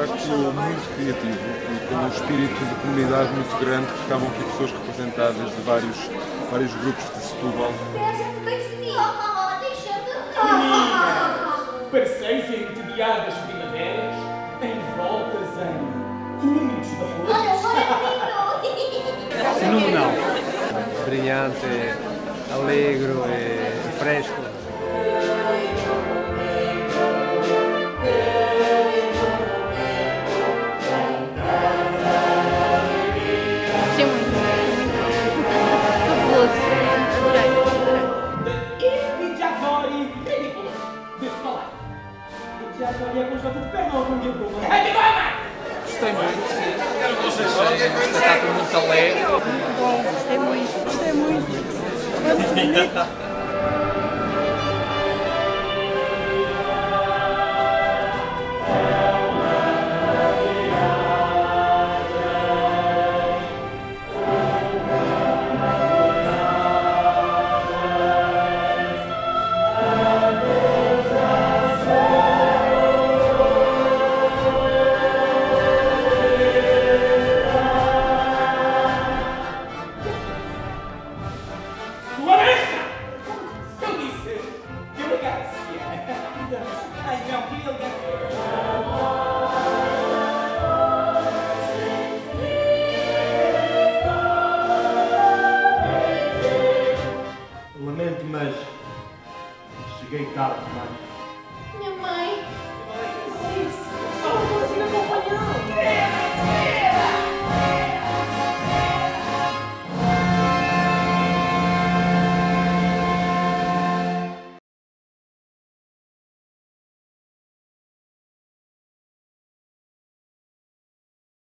espetáculo muito criativo e com um espírito de comunidade muito grande, porque estavam aqui pessoas representadas de vários, vários grupos de Setúbal. Meninas, pareceis entediadas primaveras, em voltas em túmulos de arroz. Fenomenal. Brilhante, alegre, eh, fresco. De goma! Gostei muito. Achei um espetáculo muito alegre. Bom, gostei muito. Gostei muito. Bonito. gate dollars, man.